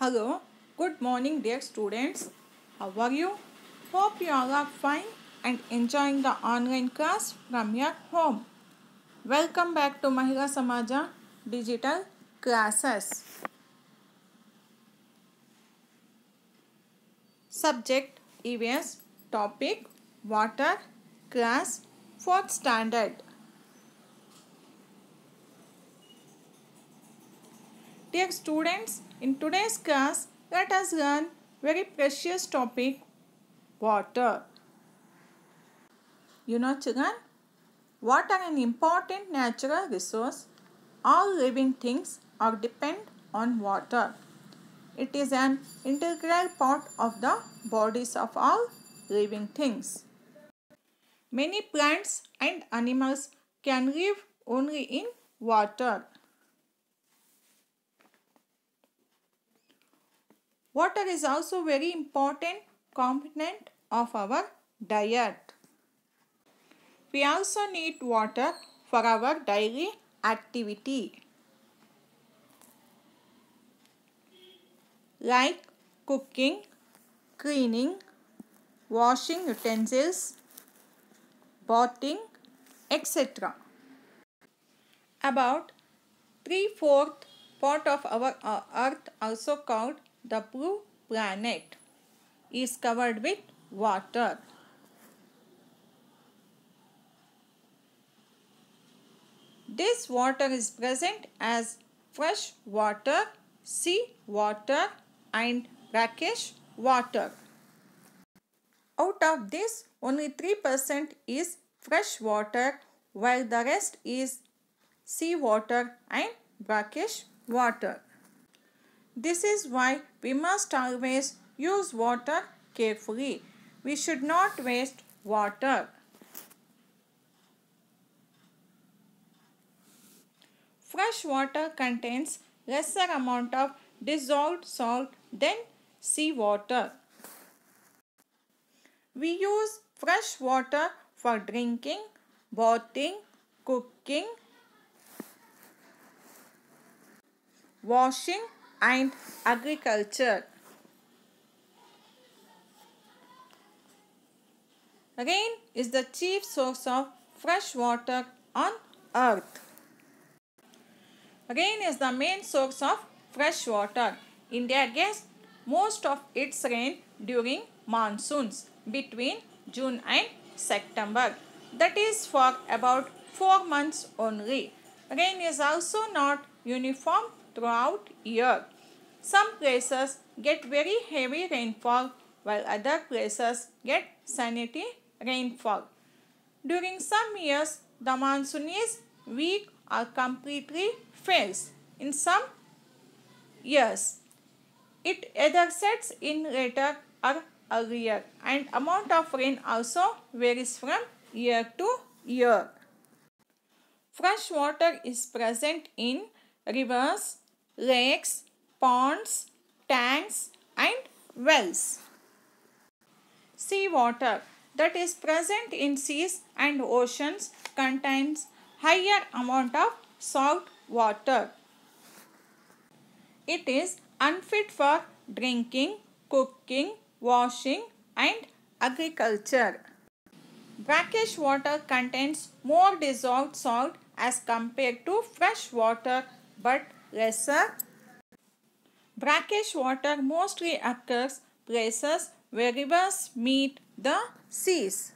Hello, good morning, dear students. How are you? Hope you all are fine and enjoying the online class from your home. Welcome back to Mahila Samaja digital classes. Subject EVS topic water class 4th standard. Dear students, in today's class, let us learn very precious topic water. You know children, water is an important natural resource. All living things are depend on water. It is an integral part of the bodies of all living things. Many plants and animals can live only in water. Water is also very important component of our diet. We also need water for our daily activity like cooking, cleaning, washing utensils, bathing, etc. About three-fourth part of our uh, earth also called the blue planet is covered with water. This water is present as fresh water, sea water and brackish water. Out of this, only 3% is fresh water while the rest is sea water and brackish water. This is why we must always use water carefully. We should not waste water. Fresh water contains lesser amount of dissolved salt than sea water. We use fresh water for drinking, bathing, cooking, washing and agriculture. Rain is the chief source of fresh water on earth. Rain is the main source of fresh water. India gets most of its rain during monsoons between June and September. That is for about 4 months only. Rain is also not uniform throughout year. Some places get very heavy rainfall while other places get sanity rainfall. During some years, the monsoon is weak or completely fails. In some years, it either sets in later or earlier and amount of rain also varies from year to year. Fresh water is present in rivers, lakes, ponds, tanks and wells. Sea water that is present in seas and oceans contains higher amount of salt water. It is unfit for drinking, cooking, washing and agriculture. Brackish water contains more dissolved salt as compared to fresh water but lesser. Brackish water mostly occurs places where rivers meet the seas.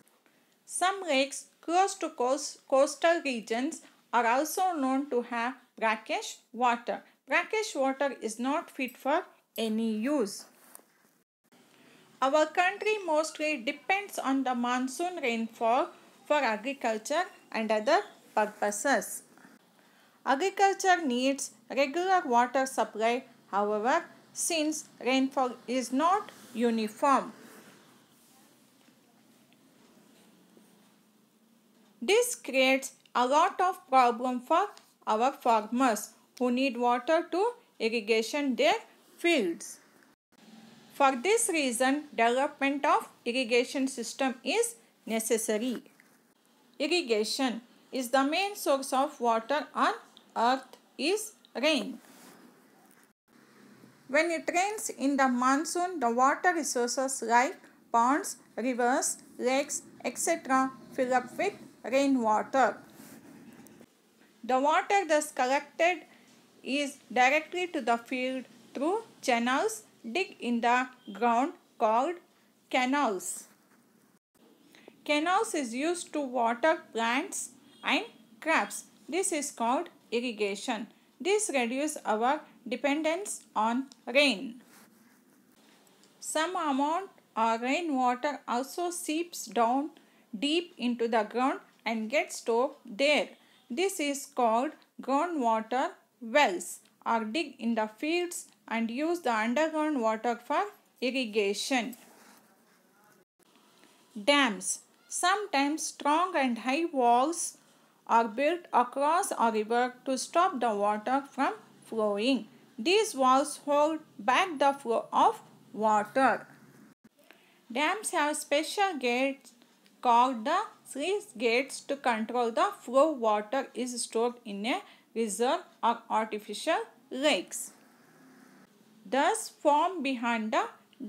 Some lakes close to coast, coastal regions are also known to have brackish water. Brackish water is not fit for any use. Our country mostly depends on the monsoon rainfall for agriculture and other purposes. Agriculture needs regular water supply however since rainfall is not uniform. This creates a lot of problem for our farmers who need water to irrigation their fields. For this reason, development of irrigation system is necessary. Irrigation is the main source of water on earth is rain. When it rains in the monsoon, the water resources like ponds, rivers, lakes, etc. fill up with rainwater. The water thus collected is directly to the field through channels dig in the ground called canals. Canals is used to water plants and crops. This is called irrigation. This reduces our dependence on rain. Some amount of rainwater also seeps down deep into the ground and gets stored there. This is called groundwater wells or dig in the fields and use the underground water for irrigation. Dams. Sometimes strong and high walls are built across a river to stop the water from flowing. These walls hold back the flow of water. Dams have special gates called the sluice gates to control the flow water is stored in a reserve or artificial lakes. Thus form behind the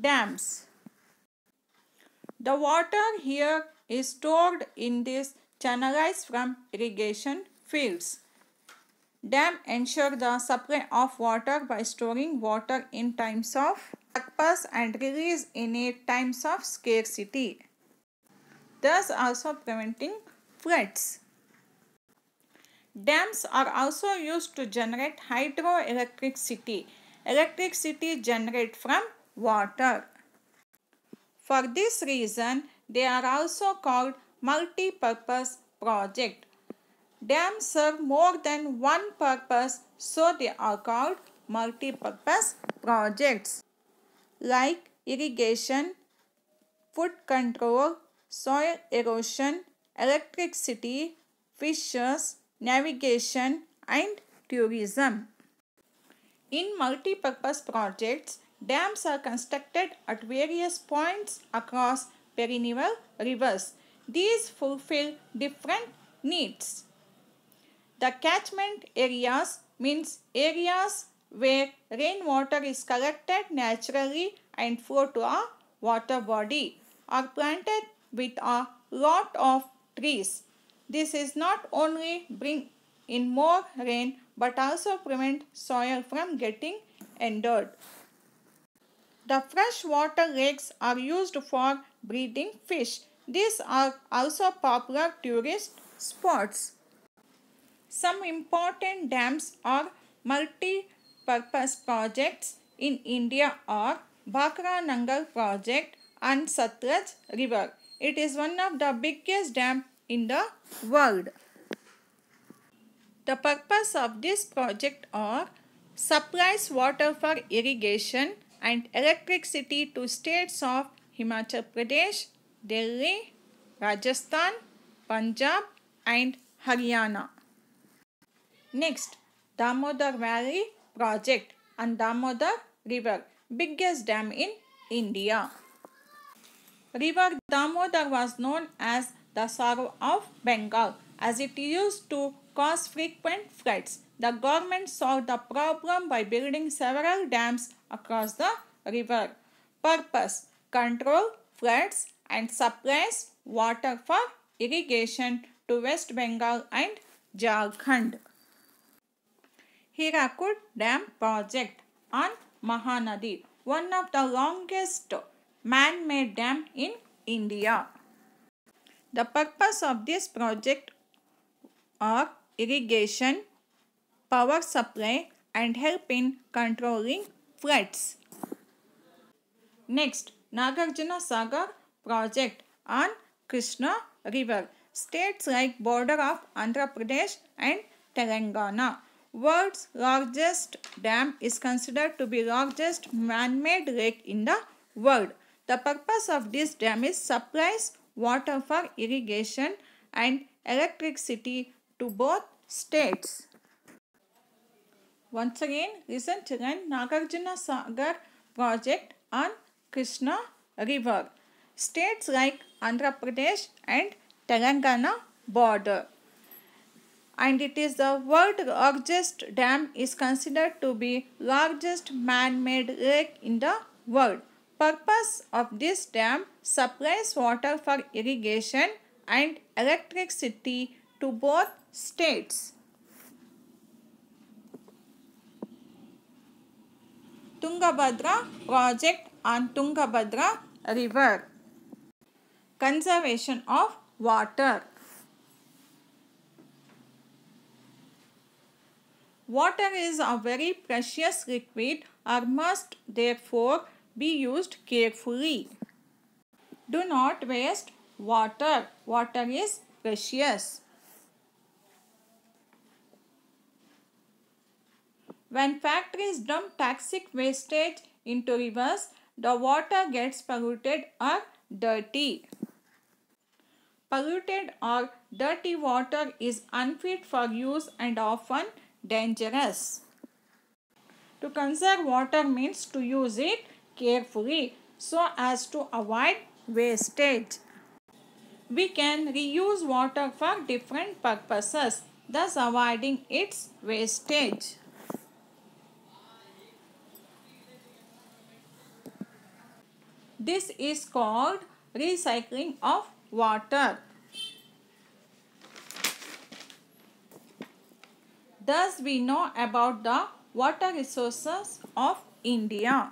dams. The water here is stored in this channelized from irrigation fields. Dam ensure the supply of water by storing water in times of surplus and release in a times of scarcity, thus also preventing floods. Dams are also used to generate hydroelectricity. Electricity generated from water. For this reason, they are also called multi-purpose project. Dams serve more than one purpose, so they are called multi-purpose projects like irrigation, food control, soil erosion, electricity, fishes, navigation and tourism. In multi-purpose projects, dams are constructed at various points across perennial rivers. These fulfill different needs. The catchment areas means areas where rainwater is collected naturally and flow to a water body are planted with a lot of trees. This is not only bring in more rain but also prevent soil from getting endured. The freshwater lakes are used for breeding fish. These are also popular tourist spots. Some important dams are multi-purpose projects in India are Bhakra Nangal project and Satluj river. It is one of the biggest dam in the world. The purpose of this project are supplies water for irrigation and electricity to states of Himachal Pradesh, Delhi, Rajasthan, Punjab and Haryana. Next, Damodar Valley project and Damodar river, biggest dam in India. River Damodar was known as the sorrow of Bengal as it used to cause frequent floods. The government solved the problem by building several dams across the river. Purpose Control floods and supplies water for irrigation to West Bengal and Jharkhand. Hirakud Dam Project on Mahanadi, one of the longest man-made dam in India. The purpose of this project are irrigation, power supply and help in controlling floods. Next, Nagarjuna Sagar project on Krishna River. States like border of Andhra Pradesh and Telangana. World's largest dam is considered to be largest man-made lake in the world. The purpose of this dam is supplies water for irrigation and electricity to both states. Once again, listen the Nagarjuna Sagar project on Krishna River. States like Andhra Pradesh and Telangana border. and it is the world largest dam is considered to be largest man-made lake in the world. Purpose of this dam supplies water for irrigation and electricity to both states. Tungabhadra project on Tungabhadra river. Conservation of water. Water is a very precious liquid or must therefore be used carefully. Do not waste water. Water is precious. When factories dump toxic wastage into rivers, the water gets polluted or dirty. Polluted or dirty water is unfit for use and often dangerous. To conserve water means to use it carefully so as to avoid wastage. We can reuse water for different purposes, thus avoiding its wastage. This is called recycling of water. Thus we know about the water resources of India.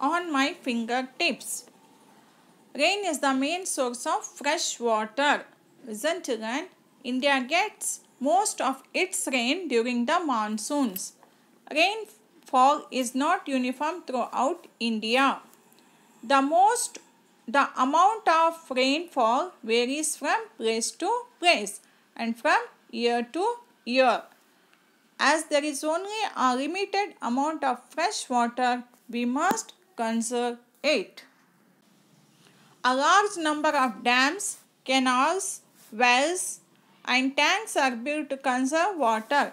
On my fingertips. Rain is the main source of fresh water. Listen children, India gets most of its rain during the monsoons. Rainfall is not uniform throughout India. The most the amount of rainfall varies from place to place and from year to year. As there is only a limited amount of fresh water, we must conserve it. A large number of dams, canals, wells and tanks are built to conserve water.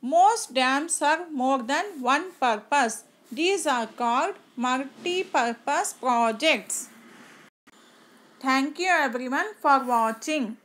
Most dams serve more than one purpose. These are called multi-purpose projects. Thank you everyone for watching.